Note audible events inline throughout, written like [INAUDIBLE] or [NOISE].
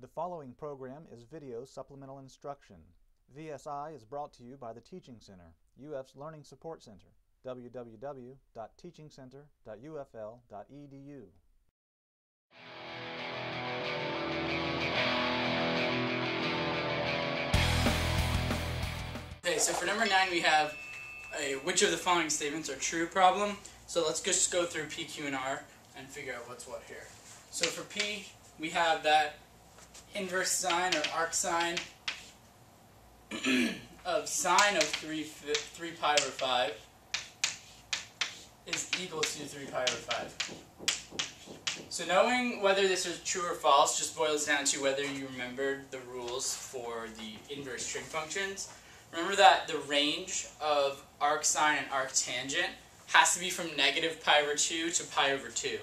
The following program is video supplemental instruction. VSI is brought to you by the Teaching Center, UF's Learning Support Center, www.teachingcenter.ufl.edu. Okay, so for number nine, we have a which of the following statements are true problem. So let's just go through P, Q, and R and figure out what's what here. So for P, we have that inverse sine or arc sine [CLEARS THROAT] of sine of 3, 3 pi over 5 is equal to 3 pi over 5. So knowing whether this is true or false just boils down to whether you remembered the rules for the inverse trig functions. Remember that the range of arc sine and arc tangent has to be from negative pi over 2 to pi over 2.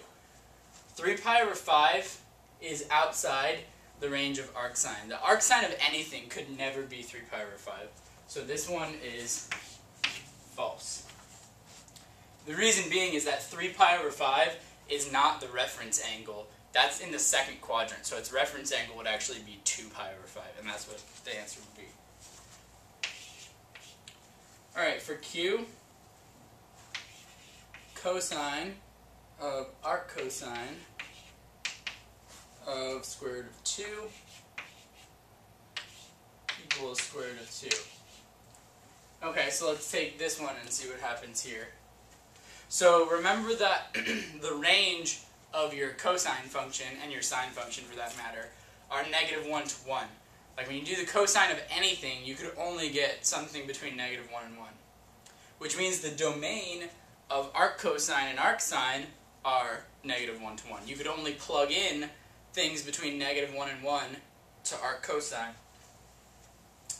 3 pi over 5 is outside the range of arc sine. The arc sine of anything could never be 3 pi over 5. So this one is false. The reason being is that 3 pi over 5 is not the reference angle. That's in the second quadrant, so its reference angle would actually be 2 pi over 5, and that's what the answer would be. Alright, for Q, cosine of arc cosine of square root of 2 equals square root of 2. Okay, so let's take this one and see what happens here. So remember that [CLEARS THROAT] the range of your cosine function and your sine function for that matter are negative 1 to 1. Like when you do the cosine of anything, you could only get something between negative 1 and 1. Which means the domain of arc cosine and arc sine are negative 1 to 1. You could only plug in things between negative 1 and 1 to arc cosine.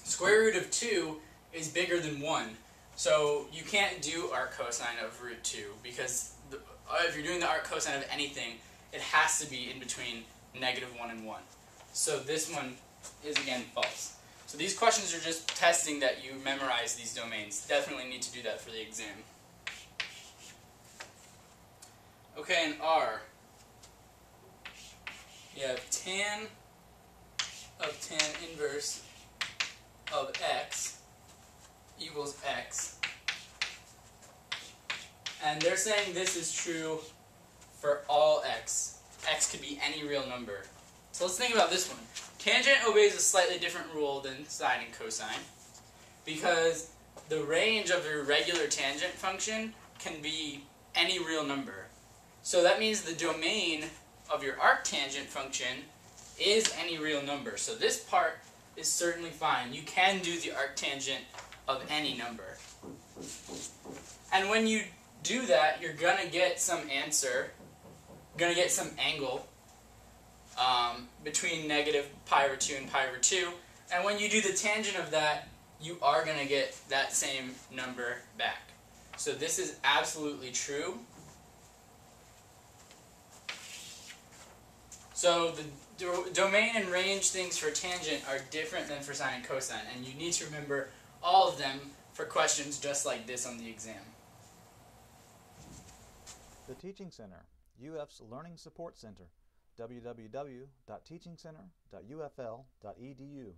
Square root of 2 is bigger than 1. So you can't do arc cosine of root 2 because the, uh, if you're doing the arc cosine of anything, it has to be in between negative 1 and 1. So this one is again false. So these questions are just testing that you memorize these domains. Definitely need to do that for the exam. Okay, and R. You have tan of tan inverse of x equals x. And they're saying this is true for all x. x could be any real number. So let's think about this one. Tangent obeys a slightly different rule than sine and cosine because the range of your regular tangent function can be any real number. So that means the domain of your arctangent function is any real number. So this part is certainly fine. You can do the arctangent of any number. And when you do that, you're going to get some answer, going to get some angle um, between negative pi over 2 and pi over 2. And when you do the tangent of that, you are going to get that same number back. So this is absolutely true. So the do domain and range things for tangent are different than for sine and cosine, and you need to remember all of them for questions just like this on the exam. The Teaching Center, UF's Learning Support Center, www.teachingcenter.ufl.edu.